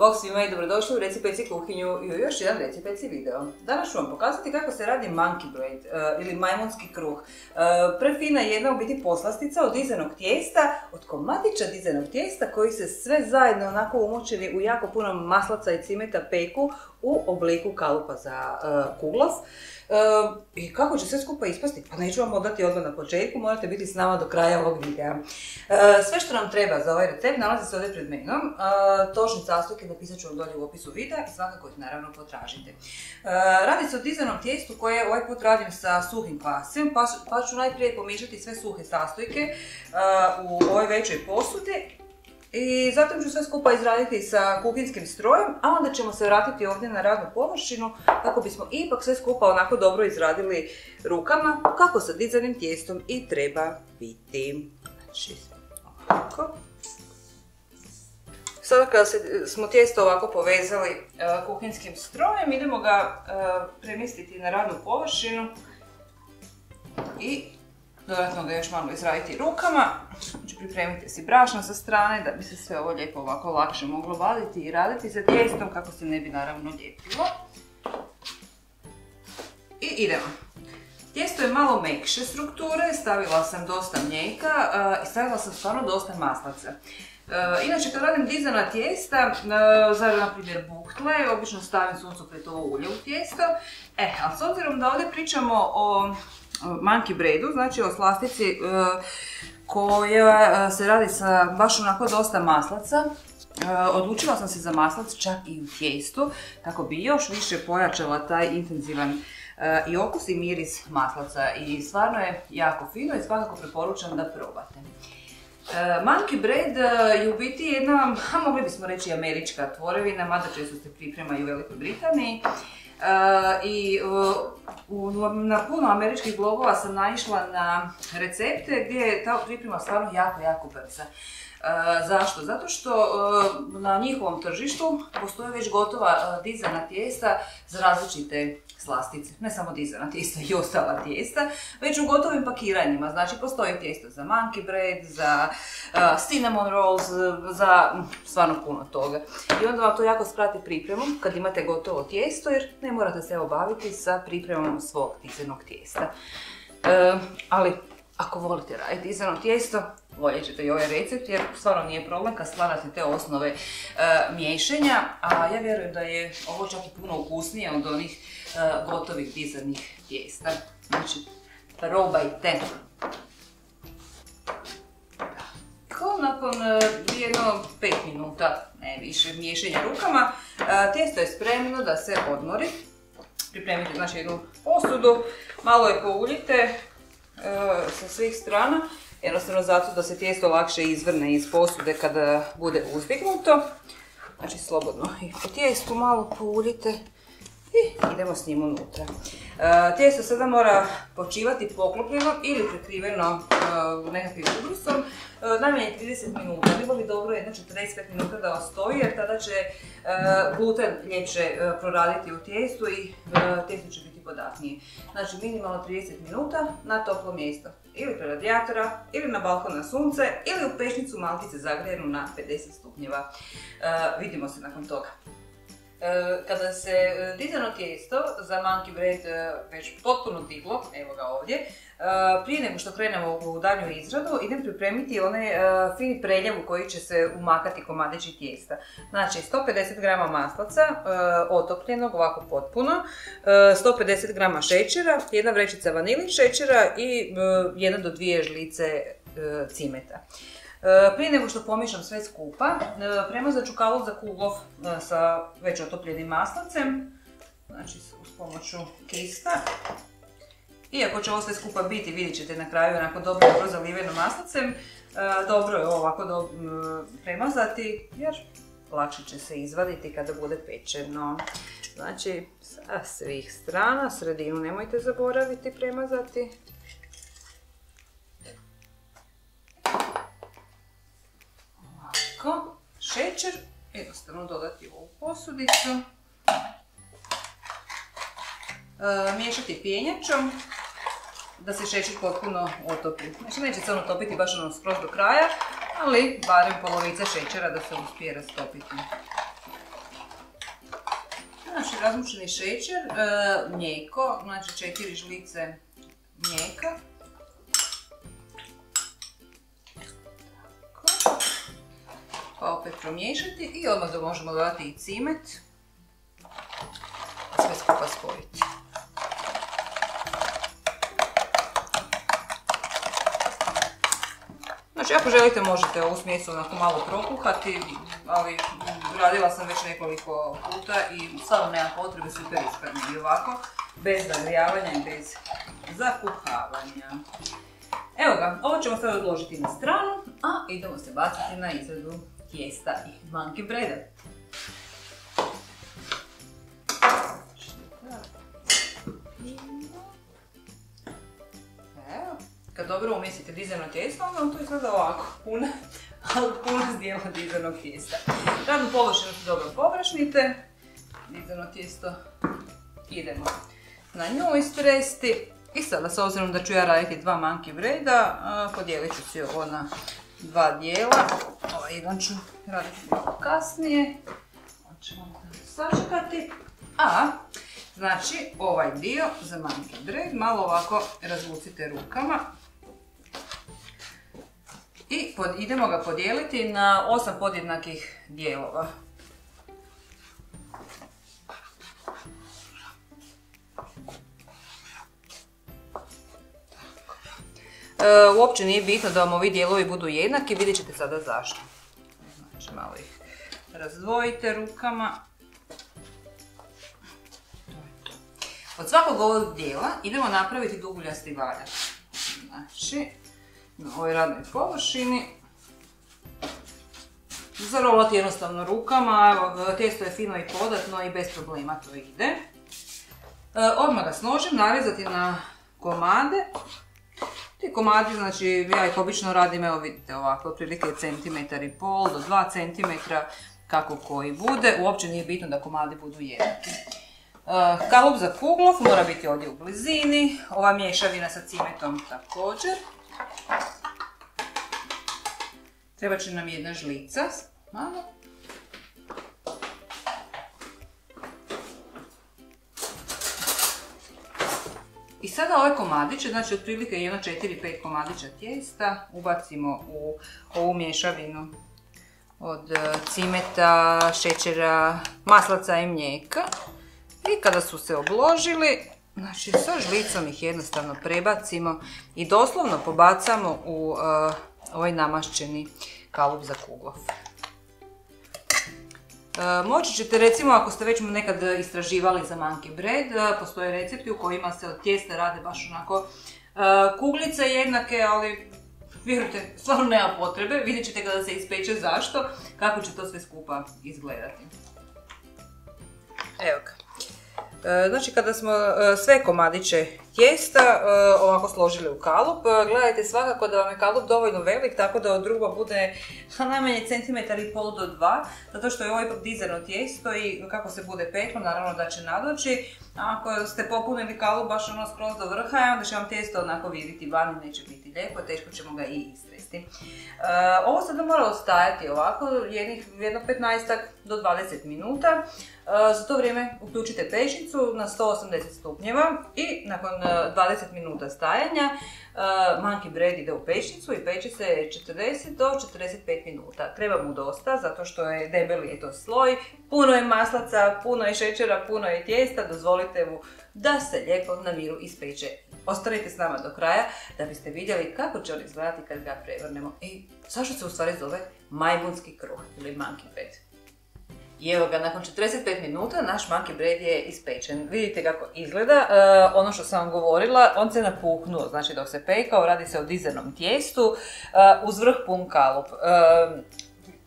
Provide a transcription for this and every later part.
Bog svima i dobrodošli u Recipeci kuhinju i u još jedan Recipeci video. Danas ću vam pokazati kako se radi monkey bread uh, ili majmunski kruh. Uh, prefina je jedna u biti poslastica od dizanog tijesta, od komadića dizanog tijesta koji se sve zajedno onako umočeni u jako puno maslaca i cimeta peku u obliku kalupa za uh, kuglas. I kako će sve skupa ispasti? Pa neću vam odati odmah na početku, morate biti s nama do kraja ovog videa. Sve što nam treba za ovaj recept nalazi se ovdje pred menom. Točni sastojke napisat ću vam dolje u opisu videa i svakako ih naravno potražite. Radi se o dizanom tijestu koje ovaj put radim sa suhim kvasem, pa, pa ću najprije pomiješati sve suhe sastojke u ovoj većoj posudi i zatim ću sve skupa izraditi sa kuhinskim strojem, a onda ćemo se vratiti ovdje na radnu površinu kako bismo ipak sve skupa onako dobro izradili rukama, kako sa dizanim tijestom i treba biti. Znači, ovako. Sada kada smo tijesto ovako povezali e, kuhinskim strojem, idemo ga uh, premjestiti na radnu površinu i dodatno ga još malo izraditi rukama. Pripremite si brašno sa strane da bi se sve ovo lijepo ovako lakše moglo vaditi i raditi sa tijestom kako se ne bi naravno lijepilo. I idemo. Tijesto je malo mekše strukture, stavila sam dosta mlijeka i stavila sam stvarno dosta maslaca. Inače kad radim dizana tijesta, za na primjer buktle, obično stavim suncokretovo ulje u tijesto. E, ali s obzirom da ovdje pričamo o monkey breadu, znači o slastici e, koja e, se radi sa baš onako dosta maslaca. E, odlučila sam se za maslac čak i u tijestu, kako bi još više pojačala taj intenzivan i okus i miris maslaca i stvarno je jako fino i svakako preporučam da probate. Monkey bread je u biti jedna, a mogli bismo reći američka tvorevina, mada često se priprema i u Velikoj Britaniji. I na puno američkih blogova sam naišla na recepte gdje je ta priprema stvarno jako, jako brza. Zašto? Zato što na njihovom tržištu postoje već gotova dizana tijesta za različite slastice. Ne samo dizana tijesta i ostala tijesta, već u gotovim pakiranjima. Znači postoji tijesto za monkey bread, za cinnamon rolls, za stvarno puno toga. I onda vam to jako sprati pripremom kad imate gotovo tijesto jer ne morate se obaviti sa pripremom svog dizanog tijesta. E, ali ako volite raditi dizano tijesto, voljet ćete i ovaj recept jer stvarno nije problem kad stvarate te osnove e, miješanja, a ja vjerujem da je ovo čak i puno ukusnije od onih e, gotovih dizanih tijesta. Znači, probajte. Ko nakon e, jedno 5 minuta, ne više, miješanja rukama, tijesto je spremno da se odmori. Pripremite znači jednu posudu, malo je pouljite sa svih strana Jednostavno zato da se tijesto lakše izvrne iz posude kada bude uzdignuto. Znači slobodno i po tijestu malo pouljite i idemo s njim unutra. E, tijesto sada mora počivati poklopljeno ili prekriveno e, nekakvim ubrusom. E, najmanje 30 minuta. Bilo bi dobro jedno 45 minuta da ostoji jer tada će gluten ljepše proraditi u tijestu i tijesto će biti podatnije. Znači minimalno 30 minuta na toplo mjesto. Ili pre radijatora, ili na balkon na sunce, ili u pešnicu malkice zagrijenu na 50 stupnjeva. vidimo se nakon toga. E, kada se e, dizano tijesto za monkey bread e, već potpuno diglo, evo ga ovdje, prije nego što krenemo u danju izradu, idem pripremiti onaj fini preljev u koji će se umakati komadići tijesta. Znači 150 g maslaca, otopljenog ovako potpuno, 150 g šećera, jedna vrećica vanilin šećera i jedna do dvije žlice cimeta. E, prije nego što pomiješam sve skupa, e, premazat ću kalu za kulov e, sa već otopljenim maslacem, znači uz pomoću kista. Iako će ovo sve skupa biti, vidjet ćete na kraju onako dobro, dobro zaliveno maslacem, dobro je ovako premazati jer lakše će se izvaditi kada bude pečeno. Znači, sa svih strana, sredinu nemojte zaboraviti premazati. Šećer, jednostavno dodati u ovu posudicu. E, miješati pjenjačom da se šećer potpuno otopi. Znači neće se on otopiti baš ono skroz do kraja, ali barem polovica šećera da se uspije rastopiti. razmučeni šećer, e, mlijeko, znači četiri žlice mlijeka. Pa opet promiješati i odmah da možemo dodati i cimet. Sve skupa spojiti. Znači, ako želite možete ovu smjesu onako malo prokuhati, ali radila sam već nekoliko puta i stvarno nema potrebe super ispravni i ovako, bez zagrijavanja i bez zakuhavanja. Evo ga, ovo ćemo sad odložiti na stranu, a idemo se baciti na izradu tijesta i monkey breada. Evo, kad dobro umjesite dizajno tijesto, onda to izgleda ovako, puna, ali puna zdjela dizajnog tijesta. Radnu površinu dobro površnite, dizajno tijesto idemo na nju istresti. I sada, s obzirom da ću ja raditi dva monkey breada, podijelit ću si ovo na dva dijela. Ovaj jedan ću raditi malo kasnije. Ovo ćemo sačekati. A, znači, ovaj dio za monkey bread malo ovako razvucite rukama. I idemo ga podijeliti na osam podjednakih dijelova. Uopće nije bitno da vam ovi dijelovi budu jednaki, vidjet ćete sada zašto. Znači malo ih razdvojite rukama. Od svakog ovog dijela idemo napraviti duguljasti valjač. Znači, na ovoj radnoj površini. Zarolati jednostavno rukama, evo, testo je fino i podatno i bez problema to ide. E, odmah ga s nožem narezati na komade ti komadi, znači ja ih obično radim, evo vidite ovako, otprilike centimetar i pol do dva centimetra, kako koji bude. Uopće nije bitno da komadi budu jednaki. Uh, kalup za kuglov mora biti ovdje u blizini, ova mješavina sa cimetom također. Treba će nam jedna žlica, malo. Sada ove komadiće, znači otprilike jedno 4-5 komadića tijesta, ubacimo u ovu mješavinu od e, cimeta, šećera, maslaca i mlijeka. I kada su se obložili, znači sa žlicom ih jednostavno prebacimo i doslovno pobacamo u e, ovaj namašćeni kalup za kuglov. E, moći ćete recimo ako ste već nekad istraživali za monkey bread, e, postoje recepti u kojima se od tijesta rade baš onako e, kuglice jednake, ali vjerujte, stvarno nema potrebe, vidjet ćete kada se ispeče zašto, kako će to sve skupa izgledati. Evo ga. Znači kada smo sve komadiće tijesta ovako složili u kalup, gledajte svakako da vam je kalup dovoljno velik tako da od druga bude najmanje centimetar i pol do dva, zato što je ovo ipak dizajno tijesto i kako se bude peklo naravno da će nadoći. Ako ste popunili kalup baš ono skroz do vrha, onda će vam tijesto onako vidjeti van neće biti lijepo, teško ćemo ga i istresti. Ovo sada mora ostajati ovako jednih, jedno 15 do 20 minuta. Za to vrijeme uključite pećnicu na 180 stupnjeva i nakon 20 minuta stajanja monkey bread ide u pećnicu i peče se 40 do 45 minuta. Treba mu dosta zato što je debeli je to sloj, puno je maslaca, puno je šećera, puno je tijesta, dozvolite mu da se lijepo na miru ispeče. Ostanite s nama do kraja da biste vidjeli kako će on izgledati kad ga prevrnemo. I zašto se u stvari zove majmunski kruh ili monkey bread? I evo ga, nakon 45 minuta naš monkey bread je ispečen. Vidite kako izgleda. E, ono što sam vam govorila, on se napuhnuo, znači dok se pekao, radi se o dizernom tijestu, uh, uz vrh pun kalup. E,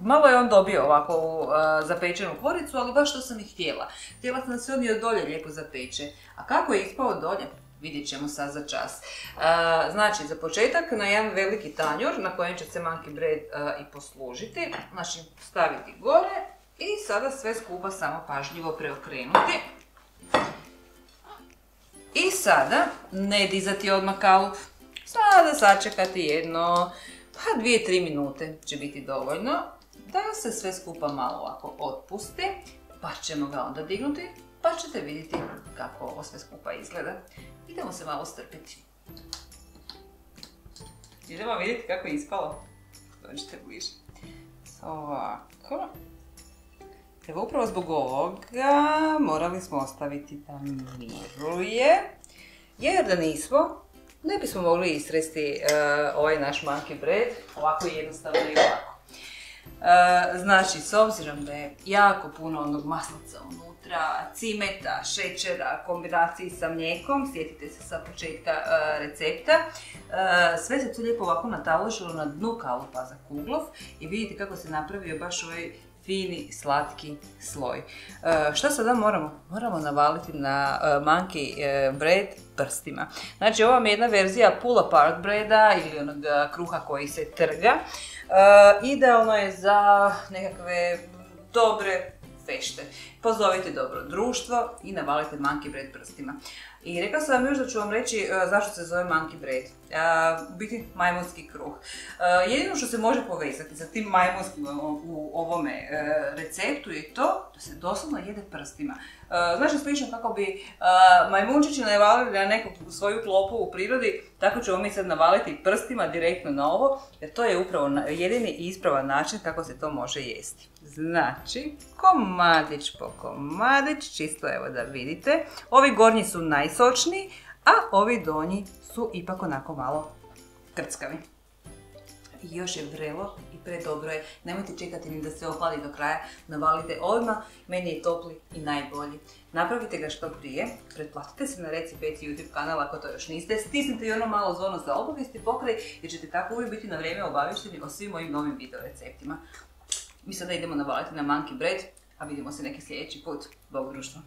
malo je on dobio ovako zapečenu koricu, ali baš što sam i htjela. Htjela sam da se on i od dolje lijepo zapeče. A kako je ispao dolje? Vidjet ćemo sad za čas. znači, za početak na jedan veliki tanjur na kojem će se monkey bread i poslužiti. Znači, staviti gore i sada sve skupa samo pažljivo preokrenuti. I sada ne dizati odmah kalup. Sada sačekati jedno, pa dvije, tri minute će biti dovoljno da se sve skupa malo ovako otpusti. Pa ćemo ga onda dignuti, pa ćete vidjeti kako ovo sve skupa izgleda. Idemo se malo strpiti. Idemo vidjeti kako je ispalo. Dođite bliže. Ovako. Evo upravo zbog ovoga morali smo ostaviti da miruje. Jer da nismo, ne bismo mogli isresti uh, ovaj naš monkey bread ovako jednostavno i ovako. Uh, znači, s obzirom da je jako puno onog maslaca unutra, cimeta, šećera, kombinaciji sa mlijekom, sjetite se sa početka uh, recepta, sve se tu lijepo ovako nataložilo na dnu kalupa za kuglov i vidite kako se napravio baš ovaj fini, slatki sloj. E, što sada moramo? Moramo navaliti na e, monkey e, bread prstima. Znači ovo je jedna verzija pull apart breada ili onog kruha koji se trga. Idealno je za nekakve dobre fešte. Pozovite dobro društvo i navalite monkey bread prstima. I rekla sam vam još da ću vam reći uh, zašto se zove monkey bread. Uh, biti majmunski kruh. Uh, jedino što se može povezati sa tim majmunskim u ovome receptu je to da se doslovno jede prstima. Znači slično kako bi majmunčići navalili na neku svoju klopu u prirodi, tako ćemo mi sad navaliti prstima direktno na ovo, jer to je upravo jedini ispravan način kako se to može jesti. Znači, komadić po komadić, čisto evo da vidite. Ovi gornji su najsočniji, a ovi donji su ipak onako malo krckavi. I još je vrelo i predobro je. Nemojte čekati ni da se ohladi do kraja, navalite odmah, meni je topli i najbolji. Napravite ga što prije, pretplatite se na Reci YouTube kanal ako to još niste, stisnite i ono malo zvono za obavijesti pokraj jer ćete tako uvijek biti na vrijeme obavišteni o svim mojim novim video receptima. Mi sada idemo navaliti na monkey bread, a vidimo se neki sljedeći put. Bog društva!